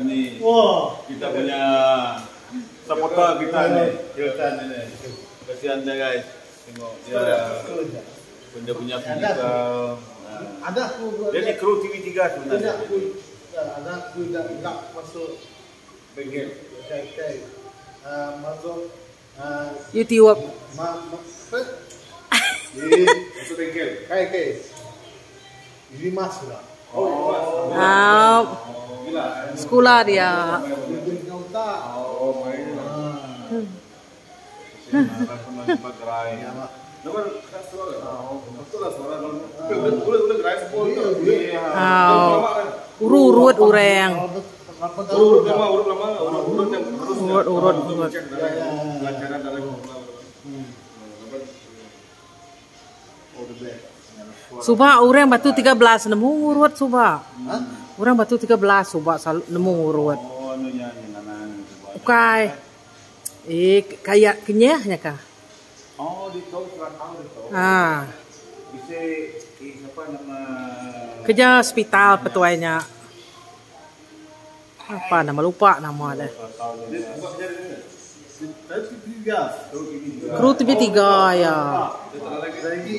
ini kita punya supporter kita nih Hilton ini. Kasihan deh guys. Tengok dia. Ya. Punya punya physical. Nah. ada aku dia di kru TV3 sebenarnya. Ada aku ada aku tidak tidak masuk. Bengkel kayak eh, masuk. Eh, YouTube masuk bengkel kayak kayak lima sudah oh Ah, sekolah dia. Ah, urut ureng. Urut lama, urut lama, urut urut yang harus Urut, urut, urut. pelajaran Suba urang batu 13 nemu urut suba. Hah? Urang batu 13 suba sal nemu urut. Oh, anunya nih nanan. Ukai. Eh kayak kenyahnya kah? Oh, di tol surat tahu di tol. Ah, Bisa eh, siapa nama kerja hospital petuainya. Apa nama lupa nama ada. Dia buka kerja di sini. Tapi tiga. Terus ini juga. Kru TV3 ya. Dia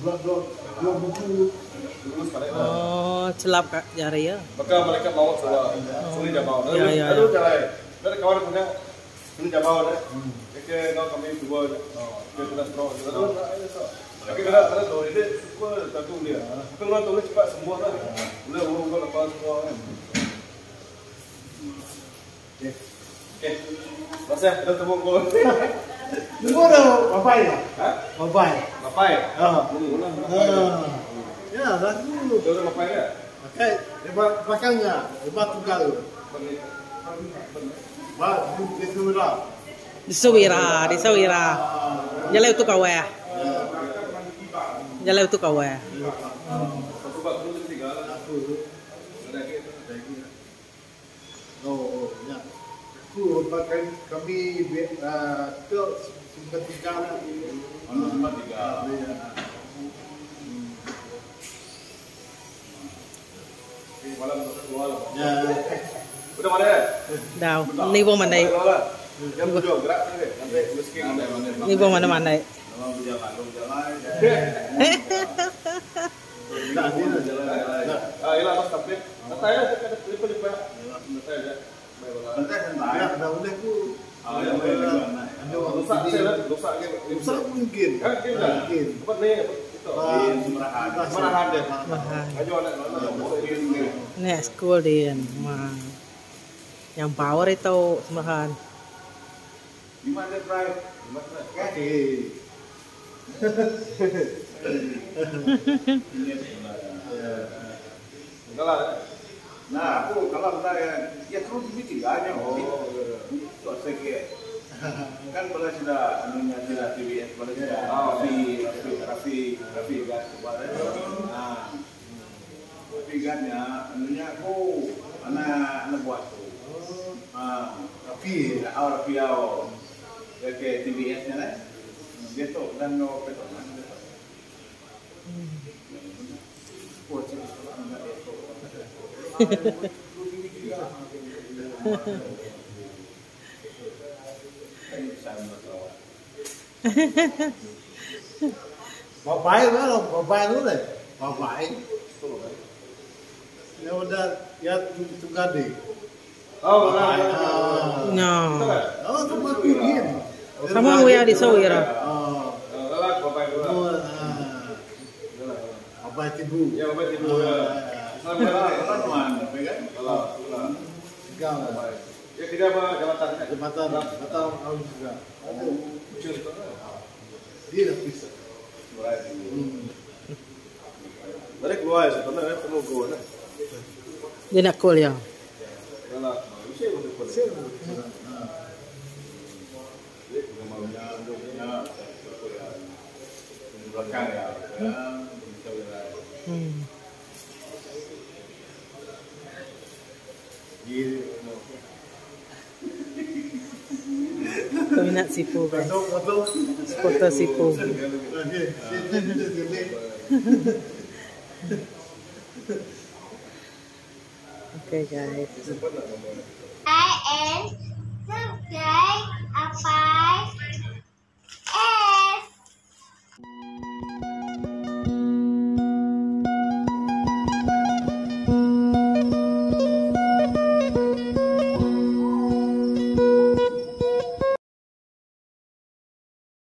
Dua dua dua buku. Oh, celap kak jari ya. Maka mereka sewa. Suli dia bawa. Ya, ya, Aduh, ya. jalan. Dari kawan punya. Dia bawa deh. Oke, kau kami dua. Kita sudah strong. So. Tapi kada tuh ini suka satu dia. Tapi orang tulis cepat semua lah. Boleh urut urut lepas semua kan. Oke. Oke. Mas ya, kita. Tunggu dah, bapak ya. Hah? Bapak. Apa ya? Ah. Ah. Ya, dah dulu. Dia udah apa ya? Pakai belakangnya, hebat tunggal. Bah, itu dah. Di Sawira, di Sawira. Jalai itu kawe. Jalai itu kawe. Satu bak dulu tiga. Ada gitu. Oh, ya. Aku pakai kami uh, ke sumber tiga lah. Ono empat tiga. Ya. Ya. Udah mana ya? Daw, ni bo mandai. Yang tujuh gerak ni. Sampai miskin ada mana? Ni bo mana mandai. Memang berjalan, ada lah. Jalan. Ah, mas tapi. Nanti kita ada lipat lipat. Nanti ya. Nanti Ya, dah boleh ku. Ah, Rusak lah, rusak ke? Rusak mungkin. Kan. Apa school din. Yang power itu semahan. Di mana try? Di mana? Kaki. Enggak lah. Nah, aku kalau saya ya terus aja. Oh, itu saya kan pada sudah anunya sudah TVS pada sudah Rafi Rafi Rafi Rafi gas kemarin. Nah, Rafi gasnya anunya aku anak anak buat tuh. Ah, Rafi, ah Rafi awal. Ya ke TVS nya lah. Dia tuh dan no petronas. Oh, cik, enggak deh. Bapak. Ya udah. Oh. No. Sama uya di Sawira. Oh, bapak. Ya bapak ibu. Sama lah, apa teman, kan? Kalau lah. Tiga. Ya tidak apa jabatannya. Jembatan, jembatan harus juga. Kecil. Dia dah bisa. Hmm. Mereka keluar sebenarnya penuh keluar. Dia nak cool ya. lah. Malaysia pun peminat sipu guys. Spota sipu. okay guys. I am subscribe apa